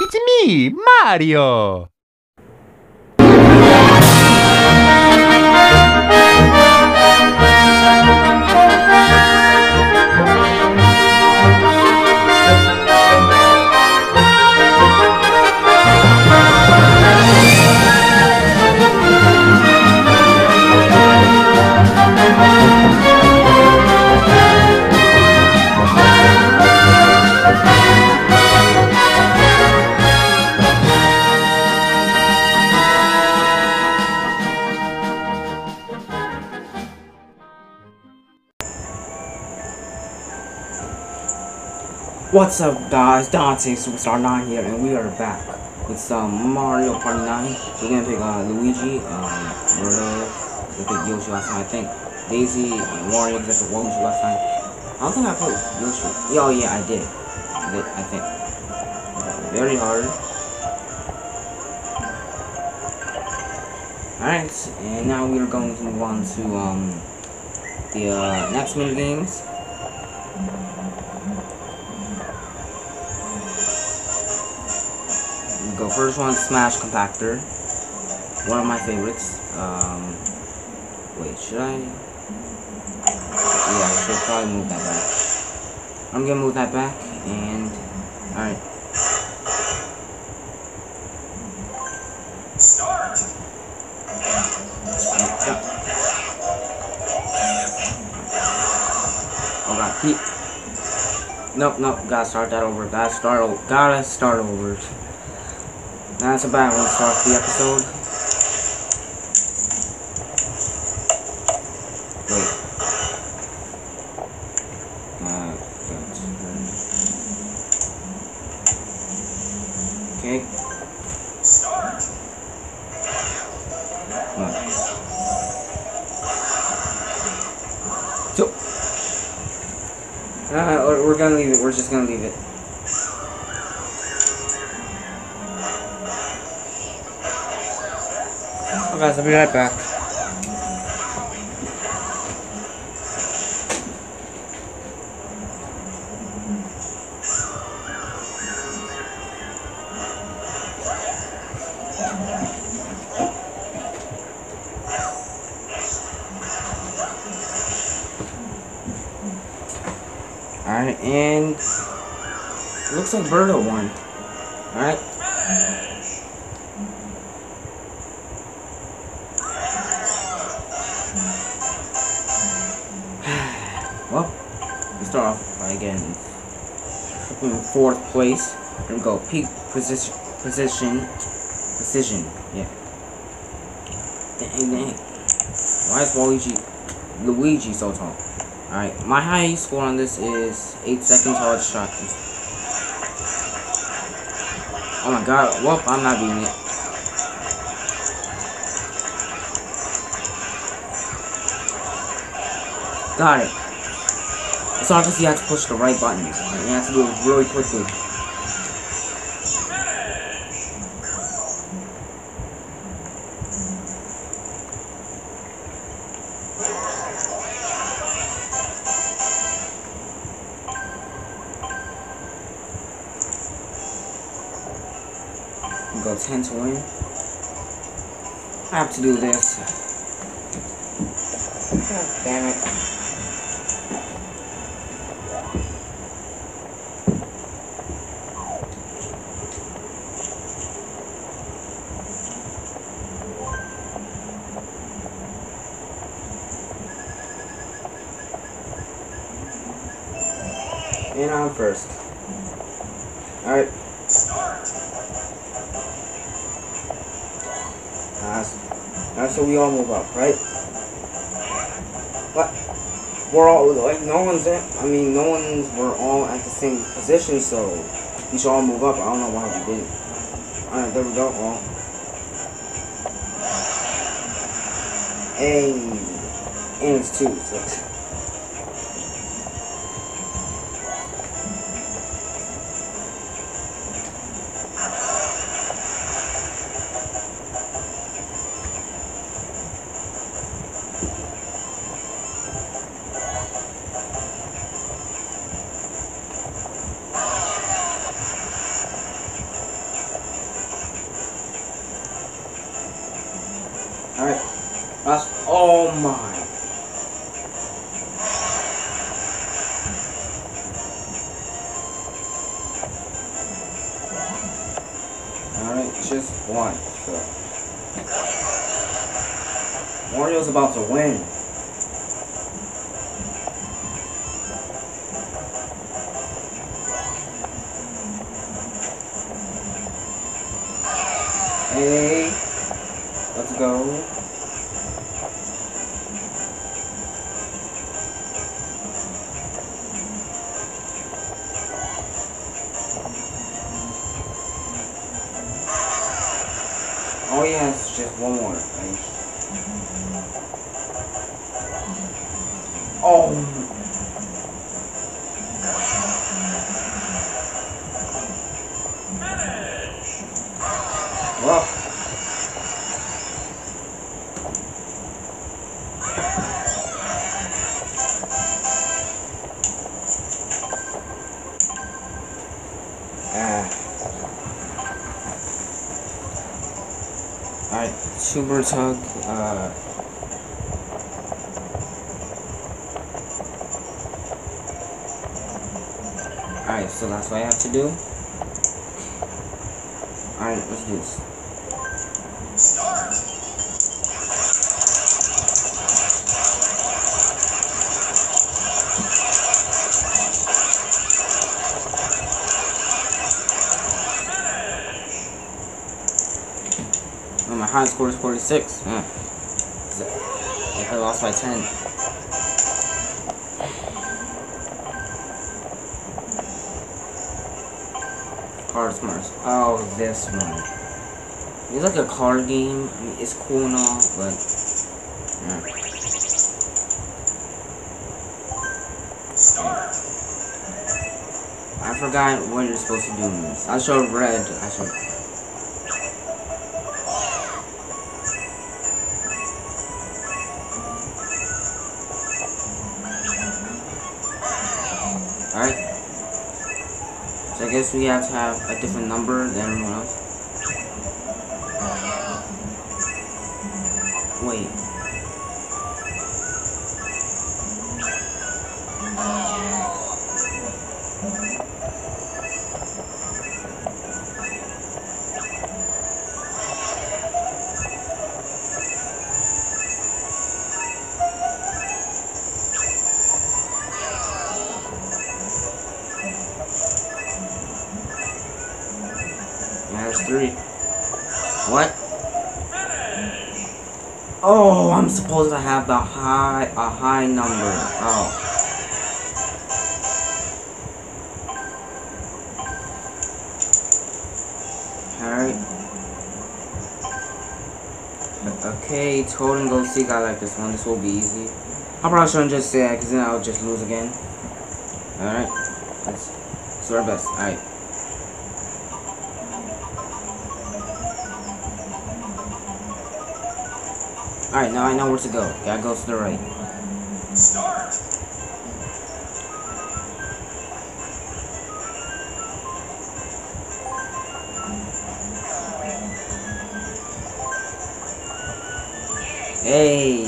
It's me, Mario! What's up guys, Dontae Superstar 9 here and we are back with some Mario Party 9. We're gonna pick uh, Luigi, um, Birdo, we picked Yoshi last time I think. Daisy and Mario because I picked Yoshi last time. I don't think I put Yoshi. Yeah, oh yeah, I did. I did, I think. Very hard. Alright, and now we are going to move on to um the uh, next mini games. Go. First one smash compactor. One of my favorites. Um wait should i? Yeah i should probably move that back. I'm gonna move that back and all right Start. oh god. He nope nope. Gotta start that over. Gotta start over gotta start over that's about one to start the episode. Wait. Guys, I'll be right back. Alright, and looks like Birdo won. Alright. Fourth place. Gonna go peak position position precision. Yeah. Dang dang. Why is Luigi Luigi so tall? Alright, my high score on this is 8 seconds hard shot. Oh my god, well, I'm not beating it. Got it. It's obvious you have to push the right buttons. You have to do it really quickly. Go 10 to win. I have to do this. God damn it. Move up, right? But we're all like no one's at. I mean, no one's. We're all at the same position, so we should all move up. I don't know why we didn't. All right, there we go. All. Hey, and it's two. So. Alright. That's oh all mine. Alright, just one. So. Mario's about to win. Hey. Oh yeah, it's just one more. Right? Mm-hmm. Oh. Alright, super tug, uh Alright, so that's what I have to do. Alright, let's do this. My score is 46. Yeah. If I lost by 10. Card Smarts. Oh, this one. It's like a card game. I mean, it's cool and all, but. Yeah. I forgot what you're supposed to do in this. I showed red. I showed. So we have to have a different number than everyone else. Wait. Have the high, a high number. Oh. Alright. Okay, Totem Go Seek. I like this one. This will be easy. I probably shouldn't just say that because then I'll just lose again. Alright. Let's do our best. Alright. Alright, now I know where to go. Gotta go to the right. Start. Hey!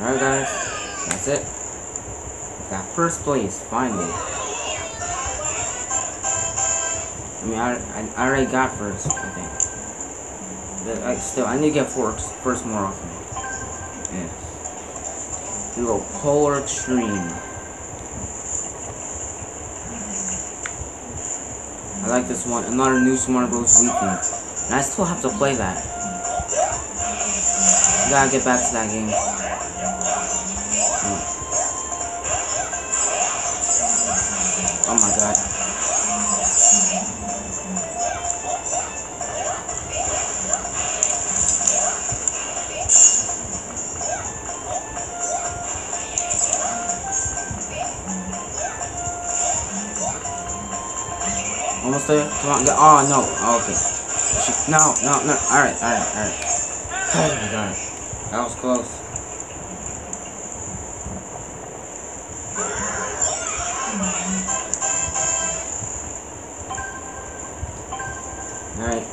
Alright guys, that's it. Got first place, finally. I mean, I, I, I already got first, I think. But I, still, I need to get first, first more often. Yeah. We go Polar Extreme. I like this one. Another new Smart Bros. Weekend. And I still have to play that. Gotta get back to that game. Almost. Come on. Get, oh no. Oh, okay. No. No. No. All right. All right. All right. Oh my god. That was close. All right.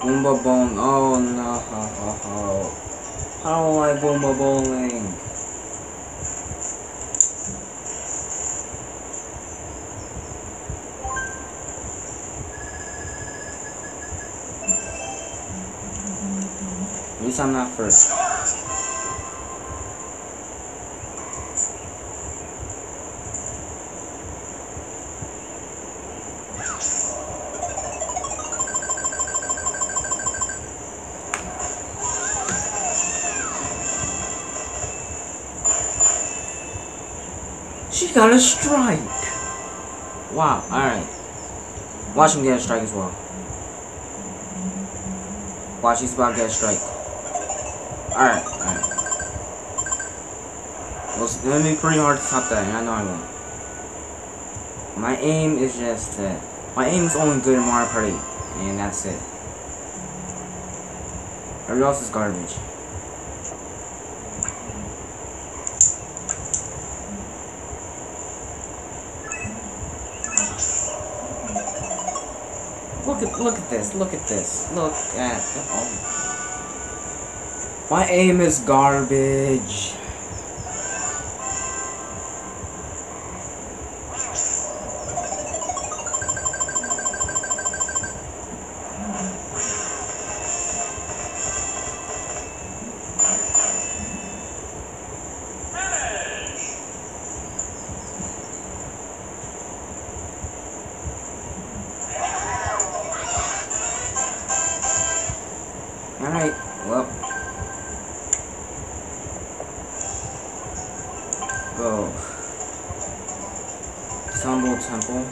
Goomba Bowling. Oh no. I don't like Boomba bowling. First. She got a strike. Wow. All right. Watch him get a strike as well. Watch, he's about to get a strike. All right. All right. Well, it's gonna be pretty hard to top that, and I know I won't. My aim is just that. My aim is only good in Mario Party, and that's it. Everything else is garbage. Look at look at this. Look at this. Look at oh. My aim is garbage. Temple.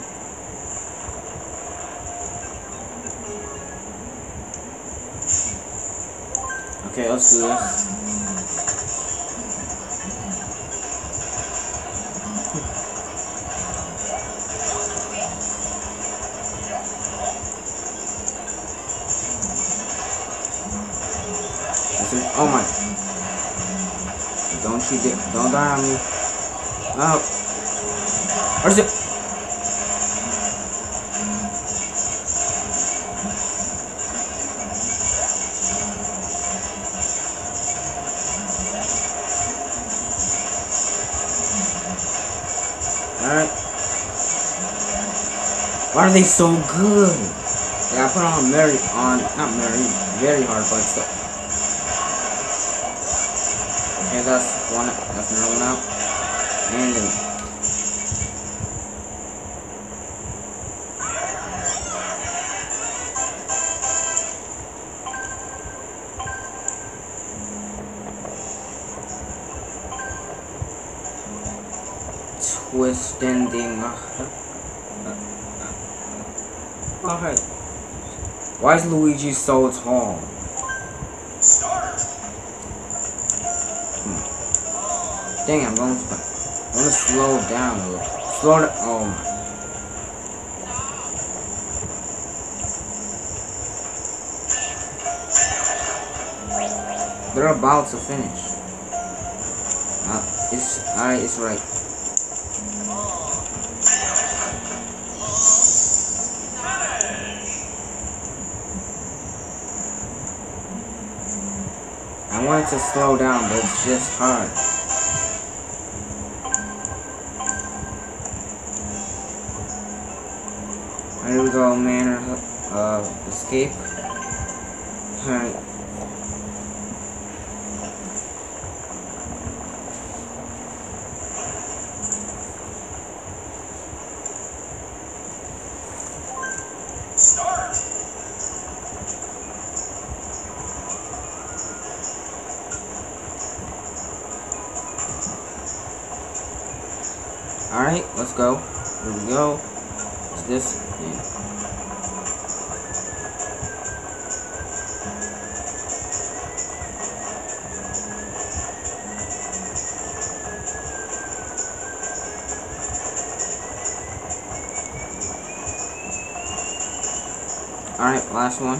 Okay, let's do this. Oh my. Don't you get, don't die on me. Oh. Where's it? Alright. Why are they so good? Yeah, I put on very on not very very hard, but still. Okay, that's one. That's another one out. Twist ending. Okay. Why is Luigi so tall? Start. Dang, I'm going to, I'm to slow down a little. Slow down. Oh my. They're about to finish. Uh, it's alright. It's right. I wanted to slow down, but it's just hard. Go, Manor of Escape. Alright. Start. Alright, let's go. Here we go. It's this. Yeah. Last one.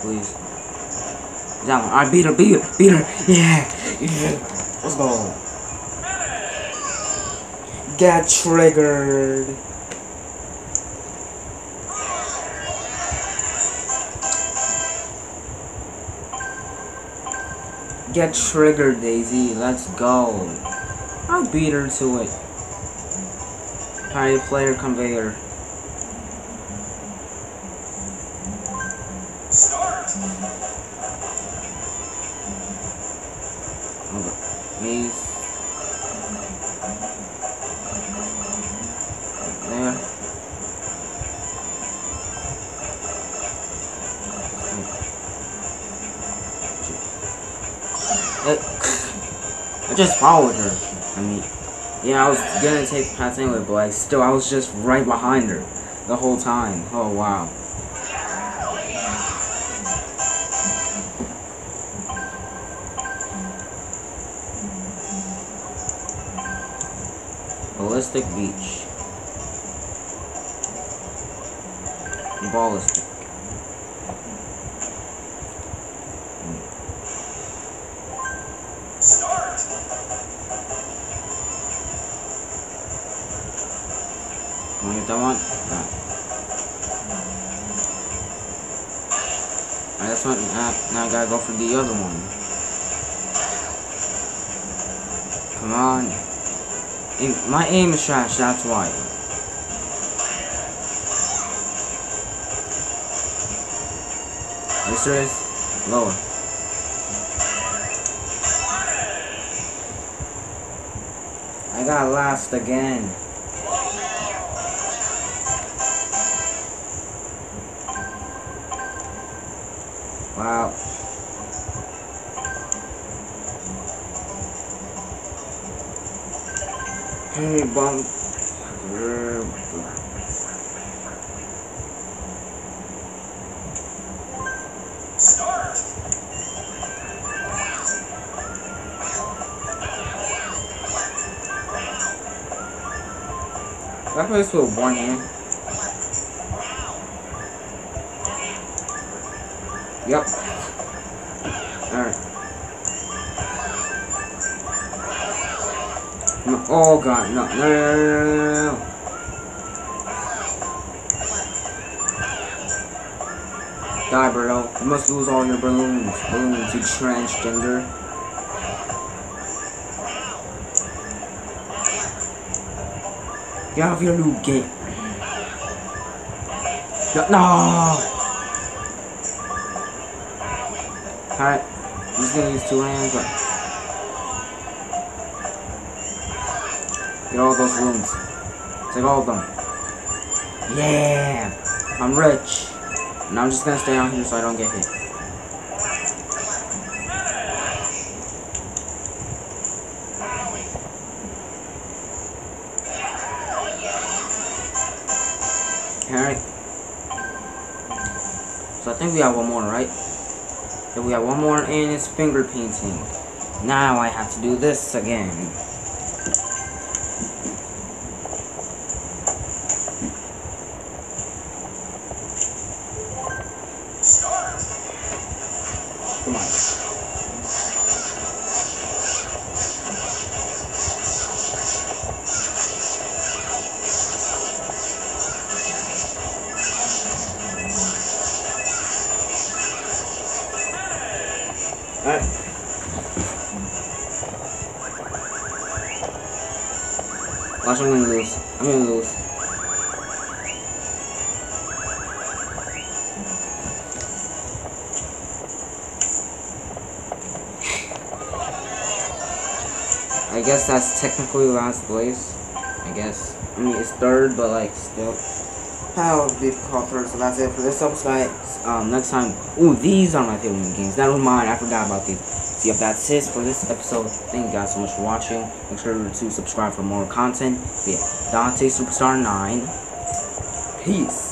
Please. That one. Alright, beat her, beat her, beat her. Yeah. yeah. Let's go. Get triggered. Get triggered, Daisy. Let's go. I beat her to it. High player conveyor. Start. Okay. There. I just followed her. I mean yeah, I was gonna take the pass anyway, but like, still, I was just right behind her the whole time. Oh wow. Ballistic Beach. Ballistic. Wanna get that one? Nah. Alright, that's one. Now, ah, now I gotta go for the other one. Come on. Aim- my aim is trash, that's why. Are you? Lower. I got last again. Hey, bump. Start. I play this with one hand. Yep. Oh god, no, no, no, no, no, no. Die, Birdo. You must lose all your balloons. Balloons, you transgender. Get of your new game. No, no! Alright, I'm gonna use two hands. But... Get all those balloons. Take all of them. Yeah! I'm rich. And I'm just gonna stay out here so I don't get hit. Alright. So I think we have one more, right? Then we have one more and it's finger painting. Now I have to do this again. Watch, I'm gonna lose. I'm gonna lose. I guess that's technically last place. I guess. I mean, it's third, but like still. How called first? So that's it for this episode. Um, next time. Ooh, these are my favorite games. Never mind, I forgot about these. So yep, that's it for this episode. Thank you guys so much for watching. Make sure to subscribe for more content. So yeah, Dontae Superstar 9. Peace.